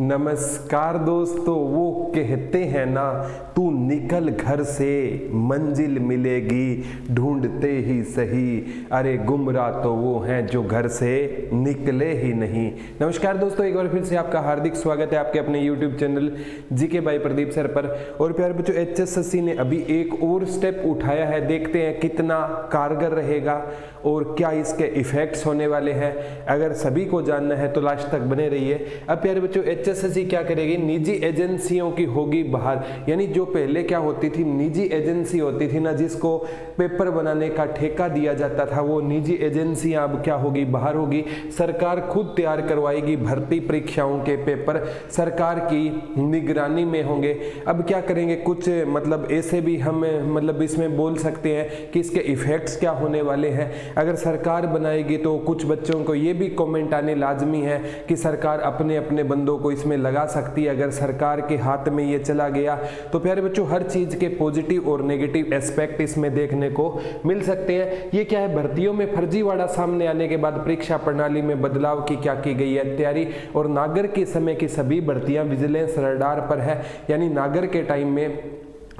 नमस्कार दोस्तों, वो कहते हैं ना, तू निकल घर से, मंजिल मिलेगी, ढूंढते ही सही। अरे, गुमराह तो वो हैं जो घर से निकले ही नहीं। नमस्कार दोस्तों, एक बार फिर से आपका हार्दिक स्वागत है आपके अपने यूट्यूब चैनल जी के भाई प्रदीप सर पर। और प्यारे बच्चों एच एस ने अभी एक और स्टेप उठाया है, देखते हैं कितना कारगर रहेगा और क्या इसके इफेक्ट्स होने वाले हैं। अगर सभी को जानना है तो लास्ट तक बने रहिए। अब प्यारे बच्चों एच क्या करेगी? निजी एजेंसियों की होगी बाहर यानी जो पहले क्या होती थी? निजी एजेंसी होती थी ना, जिसको पेपर बनाने का ठेका दिया जाता था, वो निजी एजेंसियाँ अब क्या होगी? बाहर होगी। सरकार खुद तैयार करवाएगी भर्ती परीक्षाओं के पेपर। सरकार की निगरानी में होंगे। अब क्या करेंगे? कुछ मतलब ऐसे भी हम मतलब इसमें बोल सकते हैं कि इसके इफेक्ट्स क्या होने वाले हैं। अगर सरकार बनाएगी तो कुछ बच्चों को ये भी कमेंट आने लाजमी है कि सरकार अपने अपने बंदों को इसमें लगा सकती है। अगर सरकार के हाथ में ये चला गया तो प्यारे बच्चों, हर चीज़ के पॉजिटिव और नेगेटिव एस्पेक्ट इसमें देखने को मिल सकते हैं। ये क्या है? भर्तियों में फर्जीवाड़ा सामने आने के बाद परीक्षा प्रणाली में बदलाव की क्या की गई है? तैयारी और नागर के समय की सभी भर्तियाँ विजिलेंस रडार पर है। यानी नागर के टाइम में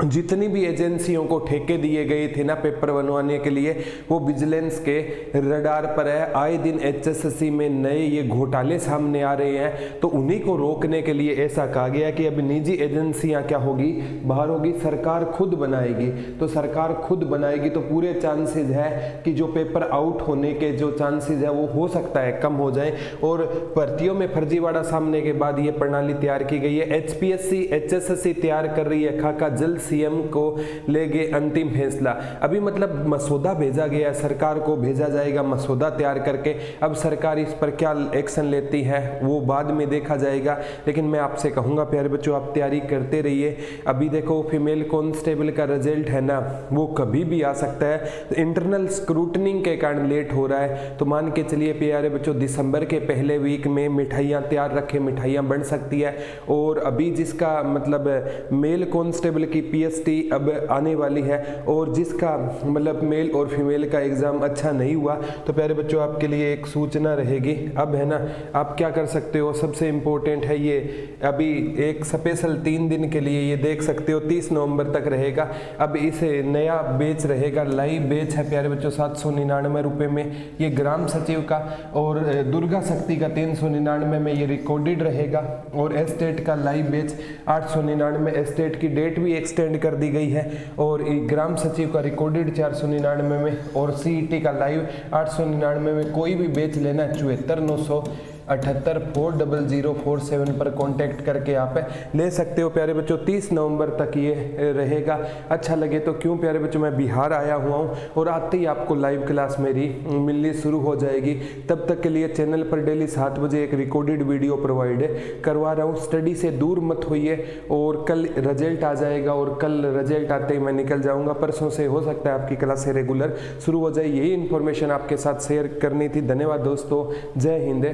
जितनी भी एजेंसियों को ठेके दिए गए थे ना पेपर बनवाने के लिए, वो विजिलेंस के रडार पर है। आए दिन एचएसएससी में नए ये घोटाले सामने आ रहे हैं तो उन्हीं को रोकने के लिए ऐसा कहा गया कि अब निजी एजेंसियाँ क्या होगी? बाहर होगी, सरकार खुद बनाएगी। तो सरकार खुद बनाएगी तो पूरे चांसेज है कि जो पेपर आउट होने के जो चांसेज है, वो हो सकता है, कम हो जाए। और भर्तियों में फर्जीवाड़ा सामने के बाद ये प्रणाली तैयार की गई है। एचपीएससी एचएसएससी तैयार कर रही है। खाका जल्द सीएम को ले गए अंतिम फैसला। अभी मतलब मसौदा भेजा गया सरकार को भेजा जाएगा मसौदा तैयार करके। अब सरकार इस पर क्या एक्शन लेती है, वो बाद में देखा जाएगा। लेकिन मैं आपसे कहूँगा, प्यारे बच्चों, आप तैयारी करते रहिए। अभी देखो फीमेल कॉन्स्टेबल का रिज़ल्ट है ना, वो कभी भी आ सकता है। इंटरनल स्क्रूटनिंग के कारण लेट हो रहा है। तो मान के चलिए, प्यारे बच्चों, दिसंबर के पहले वीक में मिठाइयाँ तैयार रखे, मिठाइयाँ बन सकती है। और अभी जिसका मतलब मेल कॉन्स्टेबल की पीएसटी अब आने वाली है और जिसका मतलब मेल और फीमेल का एग्ज़ाम अच्छा नहीं हुआ तो प्यारे बच्चों, आपके लिए एक सूचना रहेगी। अब है ना, आप क्या कर सकते हो? सबसे इम्पोर्टेंट है ये, अभी एक स्पेशल तीन दिन के लिए ये देख सकते हो, तीस नवंबर तक रहेगा। अब इसे नया बेच रहेगा लाइव बेच है प्यारे बच्चों, सात सौ निन्यानवे रुपये में ये ग्राम सचिव का और दुर्गा शक्ति का तीन सौ निन्यानवे में ये रिकॉर्डेड रहेगा। और एस्टेट का लाइव बेच आठ सौ निन्यानवे एस्टेट की डेट भी एक्सटेंड एक्सटेंड कर दी गई है। और ग्राम सचिव का रिकॉर्डेड चार सौ निन्यानवे में और सी का लाइव आठ सौ निन्यानवे में कोई भी बेच लेना चौहत्तर नौ सौ। अठहत्तर, four double zero, four seven पर कांटेक्ट करके आप ले सकते हो, प्यारे बच्चों। तीस नवंबर तक ये रहेगा। अच्छा लगे तो क्यों, प्यारे बच्चों? मैं बिहार आया हुआ हूँ और आते ही आपको लाइव क्लास मेरी मिलनी शुरू हो जाएगी। तब तक के लिए चैनल पर डेली सात बजे एक रिकॉर्डेड वीडियो प्रोवाइड करवा रहा हूँ। स्टडी से दूर मत होइए और कल रिज़ल्ट आ जाएगा और कल रिज़ल्ट आते ही मैं निकल जाऊँगा। परसों से हो सकता है आपकी क्लास रेगुलर शुरू हो जाए। यही इन्फॉर्मेशन आपके साथ शेयर करनी थी। धन्यवाद दोस्तों। जय हिंद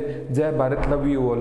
जय भारत लव यू ऑल